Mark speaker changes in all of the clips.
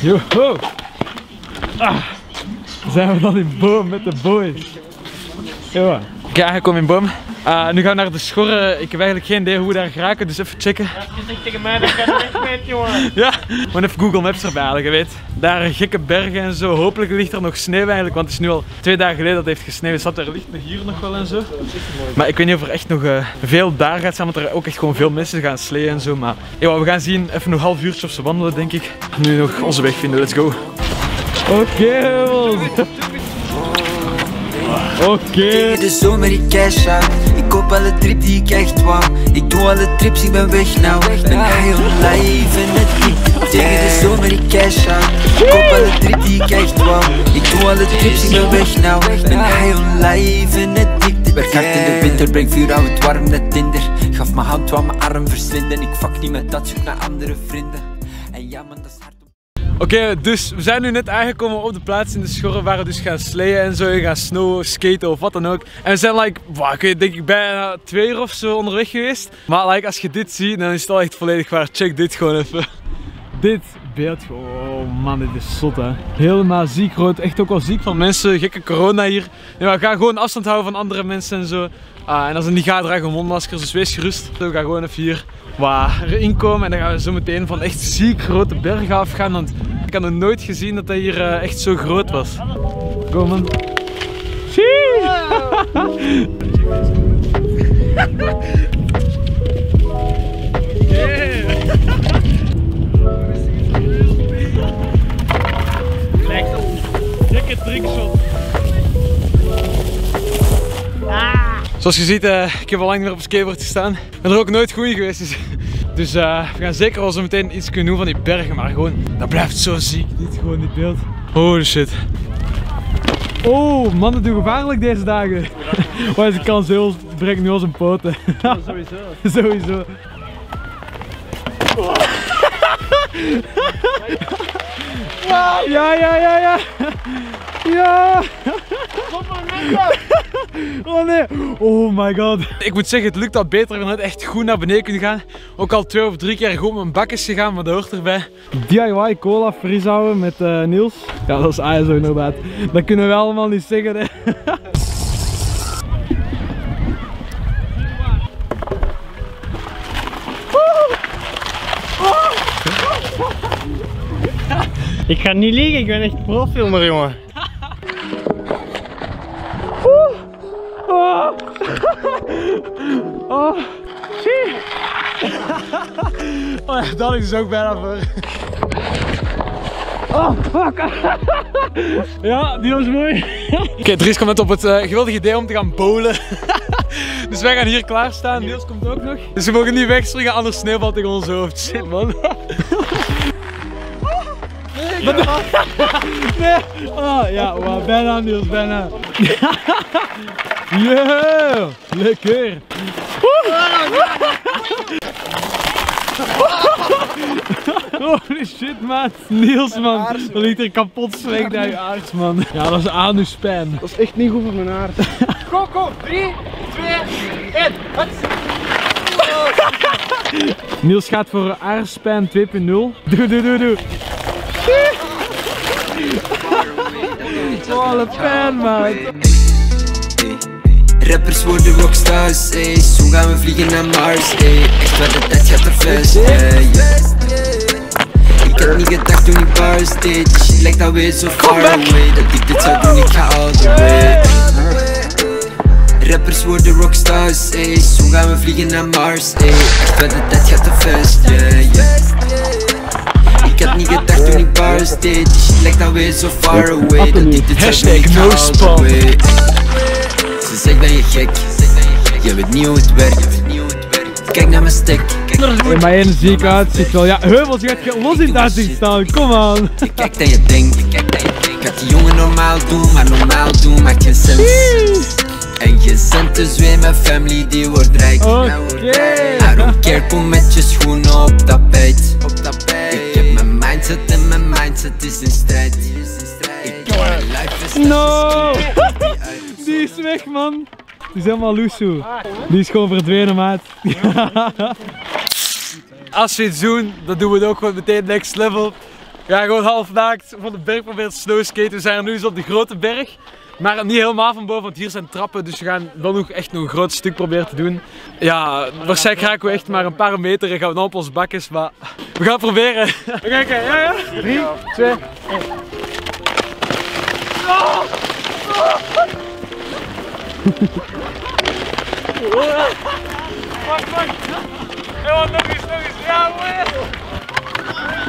Speaker 1: Joho! Ah, zijn we dan in boom met de boys. Ja. Oké, aangekomen in boom. Ah, nu gaan we naar de schorren. Ik heb eigenlijk geen idee hoe we daar geraken, dus even checken.
Speaker 2: Je zegt tegen mij dat ik echt weet, jongen.
Speaker 1: Ja, gewoon even Google Maps erbij halen, je weet. Daar gekke bergen en zo. Hopelijk ligt er nog sneeuw eigenlijk, want het is nu al twee dagen geleden dat het heeft gesneeuwd. Zat er ligt nog hier nog wel en zo. Maar ik weet niet of er echt nog eh, veel daar gaat zijn, want er ook echt gewoon veel mensen gaan sleeën en zo. Maar ja, we gaan zien. Even nog half uurtje of ze wandelen, denk ik. Nu nog onze weg vinden, let's go. Oké. Oké.
Speaker 3: Tegen de zomer ik cash out. Ik koop alle trip die ik echt wou. Ik doe alle trips, ik ben weg nou. Ben high on life en het diep Tegen de zomer ik cash out. Ik koop alle trip die ik echt wou. Ik doe alle trips, ik ben weg nou. Ben high on life en het diep Werk hard in de winter, breng vuur, hou het warm net Tinder. Gaf mijn hand, wou mijn arm verslinden. Ik fuck niet met dat, zoek naar andere vrienden. En ja man, dat is
Speaker 1: Oké, dus we zijn nu net aangekomen op de plaats in de schorren waar we dus gaan sleeën en zo, gaan snow, skaten of wat dan ook. En we zijn like, wow, ik denk ik bijna twee uur of zo onderweg geweest. Maar like, als je dit ziet, dan is het al echt volledig waar. Check dit gewoon even. Dit beeld, oh man, dit is zot hè. Helemaal ziek groot, echt ook wel ziek van mensen, gekke corona hier. Ja, we gaan gewoon afstand houden van andere mensen en zo. Ah, en als het niet gaat, dragen we mondmaskers, dus wees gerust. We gaan gewoon even hier waar erin komen en dan gaan we zo meteen van echt ziek grote bergen afgaan. Want ik had nog nooit gezien dat dat hier eh, echt zo groot was. Go man. Zie! Zoals je ziet, eh, ik heb al lang niet meer op een skateboard gestaan. Ik ben er ook nooit goed geweest. Dus, dus eh, we gaan zeker wel zo meteen iets kunnen doen van die bergen. Maar gewoon, dat blijft zo ziek. Dit gewoon, dit beeld. Holy shit. Oh, mannen doen gevaarlijk deze dagen. Waar is de kans heel breekt nu al zijn poten.
Speaker 2: Sowieso.
Speaker 1: Sowieso. Ja, ja, ja, ja. Ja. Oh nee. Oh my god. Ik moet zeggen, het lukt al beter. Hebben net echt goed naar beneden kunnen gaan. Ook al twee of drie keer goed met mijn bak is gegaan, maar dat hoort erbij. DIY cola houden met eh, Niels. Ja, dat is ISO inderdaad. Dat kunnen we allemaal niet zeggen. Hè.
Speaker 2: Ik ga niet liegen, ik ben echt profilmer, jongen.
Speaker 1: Oh. Zie. Oh ja, dat is dus ook bijna voor. Oh, fuck. Ja, die was mooi. Oké, Dries komt net op het eh, geweldige idee om te gaan bowlen. dus wij gaan hier klaarstaan. Niels komt ook nog. Dus we mogen niet wegspringen, anders sneeuwvalt tegen ons hoofd. Shit, man. De- Nee. Oh, ja, wow, bijna Niels, bijna. Yeah, lekker. Holy shit, maat. Niels, man. Dat ligt er kapot slecht naar je aars, man. Ja, dat is anuspan.
Speaker 2: Dat is echt niet goed voor mijn haar. Go, go. 3, 2, 1.
Speaker 1: Niels gaat voor aarspan 2.0. Doe, doe, doe, doe. Oh, de pan, maat.
Speaker 3: Rappers worden rockstars, ey. Zo gaan we vliegen naar Mars, ey. Echt waar de tijd gaat er vast, ey. Ik had niet gedacht toen ik bars deed. Die shit lijkt alweer zo far away Dat ik dit zou doen, ik ga all the way. Rappers worden rockstars, ey. Zo gaan we vliegen naar Mars, ey. Echt waar de tijd gaat er vast, yeah, yeah. Ik had niet gedacht toen ik bars deed. Die shit lijkt alweer zo far away Dat ik dit zou doen, ik ga all the way Ze zegt ben je gek Je weet niet hoe het werkt. Kijk naar mijn stek.
Speaker 1: In mijn energiek uitzicht wel. Ja, heuvels, je gaat los in het uitzicht staan. Kom aan.
Speaker 3: Kijk dat je denkt Ik had die jongen normaal doen Maar normaal doen maakt geen sens. En je cent dus weer mijn family die wordt rijk.
Speaker 1: Oké.
Speaker 3: I don't care, kom met je schoenen op tapijt Ik heb mijn mindset en mijn mindset is in strijd. Ik heb mijn life is
Speaker 1: No! Is weg, man. Die is helemaal loesoe. Die is gewoon verdwenen, maat. Als we iets doen, dan doen we het ook gewoon meteen next level. Ja, gewoon half naakt van de berg proberen te snowskaten. We zijn nu eens op de grote berg. Maar niet helemaal van boven, want hier zijn trappen. Dus we gaan wel nog echt nog een groot stuk proberen te doen. Ja, waarschijnlijk raken we echt maar een paar meter en gaan we dan op ons bakjes. Maar we gaan het proberen. We ja ja. 3, 2, 1. Wacht, wacht. Ja, nog eens, nog eens. Ja, mooi.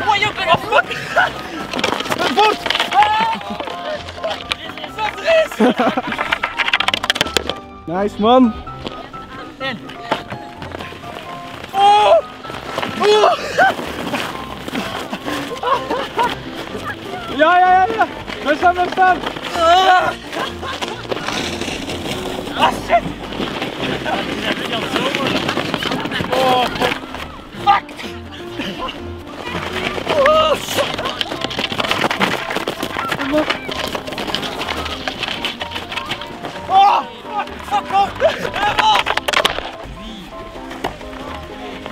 Speaker 1: Oh, je kan af. Een voet.
Speaker 2: Nice man. Ja, ja, ja, ja. We staan, we staan.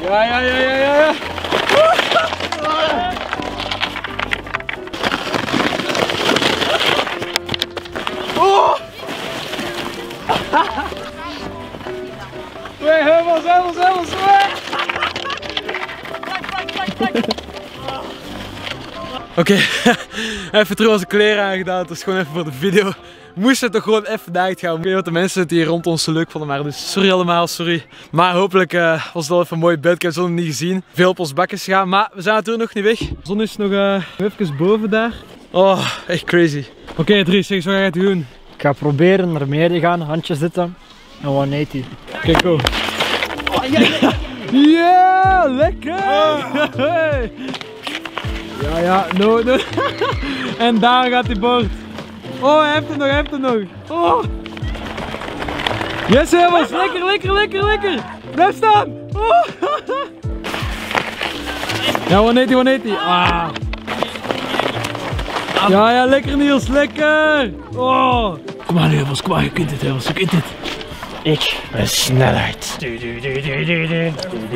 Speaker 2: Ja, ja, ja, ja, ja, ja. Twee heuvels, heuvels, heuvels!
Speaker 1: Oké, even terug onze kleren aangedaan. Het was gewoon even voor de video. We moesten toch gewoon even naakt gaan. Ik weet wat de mensen het hier rond ons leuk vonden. Maar dus sorry allemaal, sorry. Maar hopelijk eh, was het wel even een mooi bed. Ik heb zon niet gezien. Veel op ons bakjes gegaan. Maar we zijn natuurlijk nog niet weg. De zon is nog eh, even boven daar. Oh, echt crazy. Oké, Dries, zeg eens wat ga je doen?
Speaker 2: Ik ga proberen naar meer te gaan, handjes zitten. En 180.
Speaker 1: Kijk, go. Ja, lekker! Hey. Ja, ja, no, no. en daar gaat die boord. Oh, hij heeft het nog, hij heeft het nog. Oh. Yes, Hemels, lekker, lekker, lekker, lekker. Blijf staan. Oh. Ja, 180, 180. Ah. Ja, ja, lekker Niels, lekker. Oh. Kom aan, Hemels, kom aan, je kunt dit, Hemels, je kunt dit.
Speaker 2: Ik ben snelheid.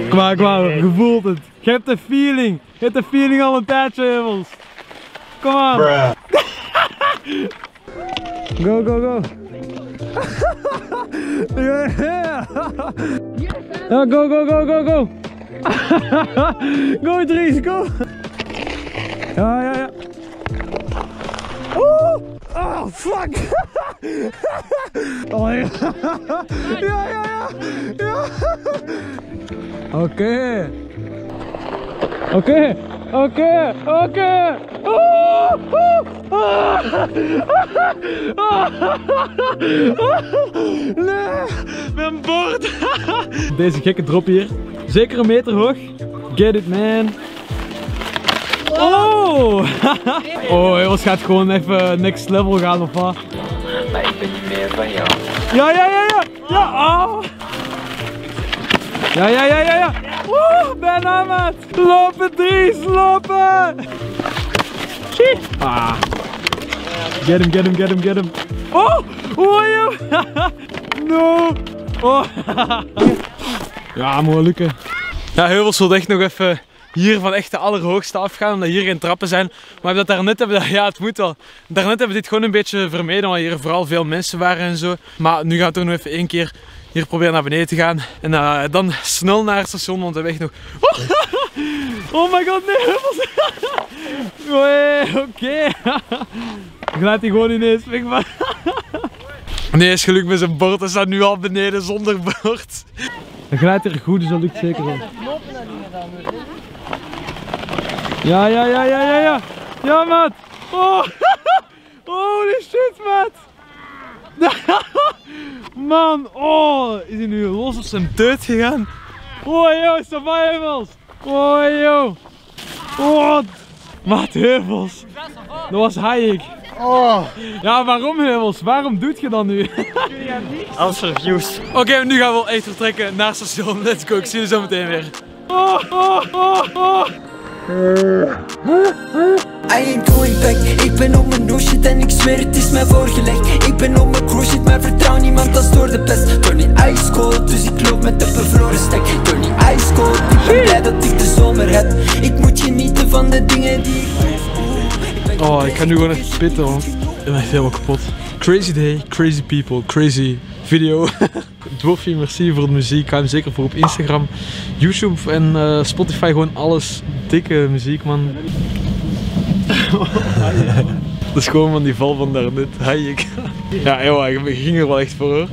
Speaker 1: Kom maar, kom maar, je voelt het. Je hebt de feeling. Je hebt de feeling al een tijdje, Hemels. Kom aan. Go, go, go. yeah. Ja, go, go, go, go, go. go, Dries, go. Ja, ja, ja. Oh, oh fuck. oh, ja. ja, ja, ja. ja. Oké. Oké. Oké. Oké. Oh, oh, ah. Nee, mijn bord. Deze gekke drop hier. Zeker een meter hoog. Get it man. Oh! oh, jongens gaat gewoon even next level gaan of wat?
Speaker 3: Maar ik ben niet meer van jou.
Speaker 1: Ja, ja, ja, ja! Ja, oh! Ja, ja, ja, ja, ja! Oeh, bijna maat! Lopen, Dries, lopen! Shit! Ah. Get him, get him, get him, get him. Oh! Oh, joh! no! Oh! ja, moet wel lukken. Ja, Heuvels wil echt nog even hier van echt de allerhoogste afgaan, omdat hier geen trappen zijn. Maar dat daarnet hebben we, ja het moet wel. Daarnet hebben we dit gewoon een beetje vermeden, omdat hier vooral veel mensen waren en zo. Maar nu gaan we toch nog even één keer hier proberen naar beneden te gaan. En uh, dan snel naar het station, want we hebben echt nog... Oh my god, nee! Oké. Okay. Glijdt hij gewoon ineens weg, maar... Nee, is gelukt met zijn bord. Hij staat nu al beneden zonder bord. Hij glijdt er goed, dus dat lukt zeker wel. Ja, ja, ja, ja, ja, ja. Ja, maat. Oh. Holy shit, maat. Man, oh. Is hij nu los op zijn deut gegaan? Oh, joh, heuvels? Oh, joh. Oh. Maat, heuvels. Dat was Hayek.
Speaker 2: Oh,
Speaker 1: Ja, waarom heuvels? Waarom doet je dat nu?
Speaker 2: als reviews.
Speaker 1: Oké, nu gaan we wel echt vertrekken naar station. Let's go, ik zie je zo meteen weer. Oh, oh, oh, oh.
Speaker 3: I ain't going back Ik ben op mijn no shit en ik zweer het is mij voorgelegd Ik ben op mijn crew shit, maar vertrouw niemand als door de pest Door niet ice cold, dus ik loop met de bevroren stek Door niet ice cold, ik ben blij dat ik de zomer heb Ik moet genieten van de dingen die ik
Speaker 1: Oh, ik ga nu gewoon echt pitten, man. Ik ben echt helemaal kapot. Crazy day, crazy people, crazy video. Dwoffie, merci voor de muziek. Ga hem zeker voor op Instagram, YouTube en eh, Spotify. Gewoon alles dikke muziek, man. Dat is gewoon van die val van daarnet. Hayek. Ja, joh, ik ging er wel echt voor hoor.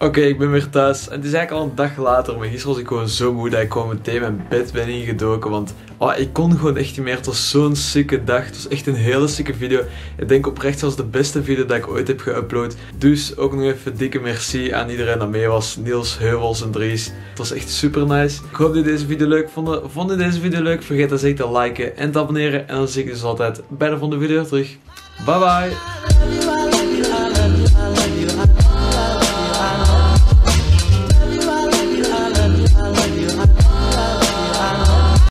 Speaker 1: Oké, ik ben weer thuis. Het is eigenlijk al een dag later. Maar gisteren was ik gewoon zo moe dat ik gewoon meteen mijn bed ben ingedoken. Want oh, ik kon gewoon echt niet meer. Het was zo'n sikke dag. Het was echt een hele sikke video. Ik denk oprecht zelfs de beste video dat ik ooit heb geüpload. Dus ook nog even dikke merci aan iedereen dat mee was. Niels, Heuvels en Dries. Het was echt super nice. Ik hoop dat jullie deze video leuk vonden. Vond je deze video leuk? Vergeet dan zeker te liken en te abonneren. En dan zie ik dus altijd bij de volgende video terug. Bye bye!